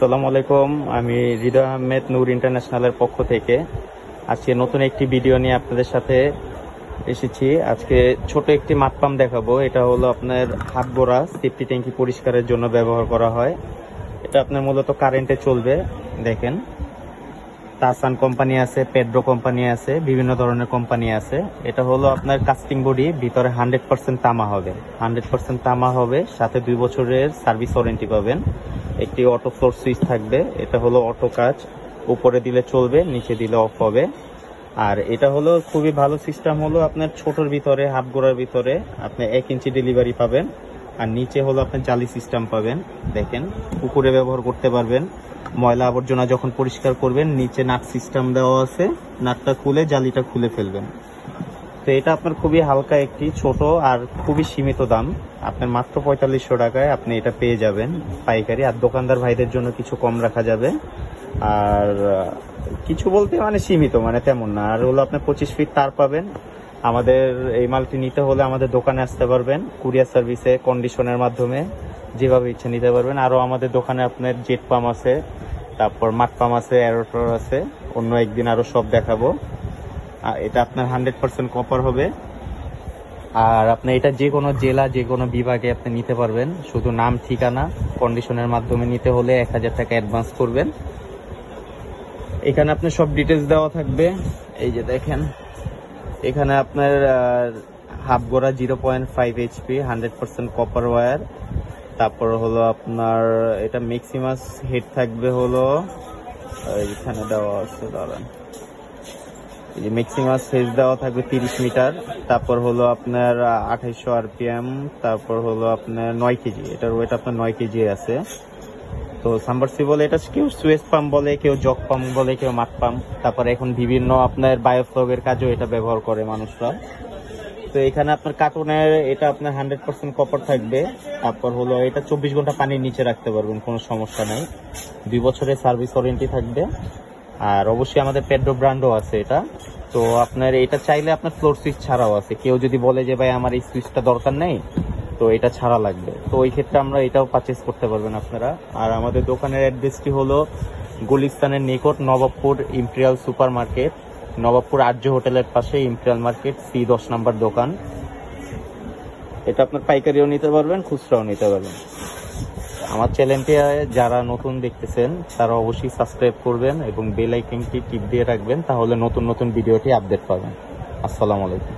আসসালামু আলাইকুম। আমি হৃদয় আহমেদ, নূর ইন্টারন্যাশনালের পক্ষ থেকে। আজকে নতুন একটি ভিডিও নিয়ে আপনাদের সাথে এসেছি। আজকে ছোট একটি মাঠ পাম্প দেখাবো। এটা হলো আপনার হাত বোরা সেফটি ট্যাঙ্কি পরিষ্কারের জন্য ব্যবহার করা হয়। এটা আপনার মূলত কারেন্টে চলবে, দেখেন। তাসান কোম্পানি আছে, পেড্রো কোম্পানি আছে, বিভিন্ন ধরনের কোম্পানি আছে। এটা হলো আপনার কাস্টিং বডি, ভিতরে হান্ড্রেড পার্সেন্ট তামা হবে। হান্ড্রেড পার্সেন্ট তামা হবে, সাথে দুই বছরের সার্ভিস ওয়ারেন্টি পাবেন। একটি অটো ফ্লোর সুইচ থাকবে। এটা হলো অটো কাজ। উপরে দিলে চলবে, নিচে দিলে অফ হবে। আর এটা হলো খুবই ভালো সিস্টেম হলো আপনার ছোটর ভিতরে, হাফ গোড়ার ভিতরে। আপনি এক ইঞ্চি ডেলিভারি পাবেন। আর নিচে হলো আপনার জালি সিস্টেম পাবেন। দেখেন, উপরে ব্যবহার করতে পারবেন। ময়লা আবর্জনা যখন পরিষ্কার করবেন, নিচে নাট সিস্টেম দেওয়া আছে। নাটটা খুলে জালিটা খুলে ফেলবেন। তো এটা আপনার খুবই হালকা একটি, ছোট আর খুবই সীমিত দাম। আপনার মাত্র পঁয়তাল্লিশশো টাকায় আপনি এটা পেয়ে যাবেন পাইকারি। আর দোকানদার ভাইদের জন্য কিছু কম রাখা যাবে। আর কিছু বলতে মানে সীমিত মানে তেমন না। আর হলো আপনার পঁচিশ ফিট তার পাবেন। আমাদের এই মালটি নিতে হলে আমাদের দোকানে আসতে পারবেন, কুরিয়ার সার্ভিসে, কন্ডিশনের মাধ্যমে যেভাবে ইচ্ছে নিতে পারবেন। আরও আমাদের দোকানে আপনার জেট পাম্প আছে, তারপর মাঠ পাম্প আছে, অ্যারোটর আছে। অন্য একদিন আরও সব দেখাবো। আর এটা আপনার হান্ড্রেড পার্সেন্ট কপার হবে। আর আপনি এটা যে কোনো জেলা, যে কোনো বিভাগে আপনি নিতে পারবেন। শুধু নাম, ঠিকানা কন্ডিশনের মাধ্যমে নিতে হলে এক হাজার টাকা অ্যাডভান্স করবেন। এখানে আপনার সব ডিটেলস দেওয়া থাকবে। এই যে দেখেন, এখানে আপনার হাফ গোড়া zero point five HP hundred percent copper wire তারপর হলো আপনার, এটা ম্যাক্সিমাস হেড থাকবে হলো এখানে দেওয়া আছে দাঁড়ান ম্যাক্সিমাস ফেজ দেওয়া থাকবে তিরিশ মিটার। তারপর হলো আপনার আঠাইশশো আরপিএম, তারপর হলো আপনার নয় কেজি। এটার ওয়েট আপনার নয় কেজি আছে। তো সাবমার্সিবল এটা কেউ সুয়েস পাম্প বলে, কেউ জগ পাম্প বলে, কেউ মাঠ পাম্প। তারপর এখন বিভিন্ন আপনার বায়োফ্লগের কাজেও এটা ব্যবহার করে মানুষরা। তো এখানে আপনার কার্টুনের এটা আপনার হান্ড্রেড পার্সেন্ট কপার থাকবে। তারপর হলো এটা চব্বিশ ঘণ্টা পানির নিচে রাখতে পারবেন, কোনো সমস্যা নাই। দুই বছরের সার্ভিস ওয়ারেন্টি থাকবে। আর অবশ্যই আমাদের পেড্রো ব্র্যান্ডও আছে এটা। তো আপনার এটা চাইলে আপনার ফ্লোর সুইচ ছাড়াও আছে। কেউ যদি বলে যে, ভাই, আমার এই সুইচটা দরকার নেই, তো এটা ছাড়া লাগবে। তো ওই ক্ষেত্রে আমরা এটাও পারচেস করতে পারবেন আপনারা। আর আমাদের দোকানের অ্যাড্রেসটি হলো গুলিস্তানের নিকট Nawabpur Imperial super market Nawabpur আর্য হোটেলের পাশে ইম্পেরিয়াল মার্কেট, সি দশ নাম্বার দোকান। এটা আপনার পাইকারিও নিতে পারবেন, খুচরাও নিতে পারবেন। আমার চ্যানেলটি যারা নতুন দেখতেছেন, তারা অবশ্যই সাবস্ক্রাইব করবেন এবং বেল আইকনটি টিপ দিয়ে রাখবেন, তাহলে নতুন নতুন ভিডিওটি আপডেট পাবেন। আসসালামু আলাইকুম।